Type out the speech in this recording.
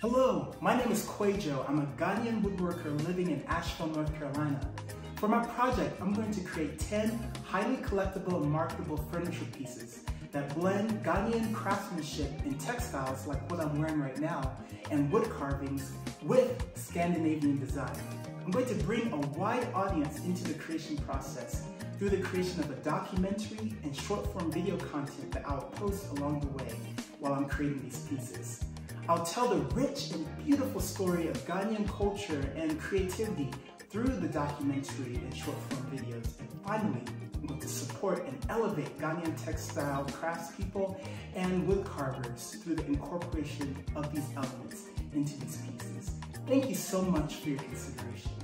Hello, my name is Kwejo. I'm a Ghanaian woodworker living in Asheville, North Carolina. For my project, I'm going to create 10 highly collectible and marketable furniture pieces that blend Ghanaian craftsmanship in textiles like what I'm wearing right now and wood carvings with Scandinavian design. I'm going to bring a wide audience into the creation process through the creation of a documentary and short form video content that I'll post along the way while I'm creating these pieces. I'll tell the rich and beautiful story of Ghanaian culture and creativity through the documentary and short form videos. And finally, I'm going to support and elevate Ghanaian textile craftspeople and wood carvers through the incorporation of these elements into these pieces. Thank you so much for your consideration.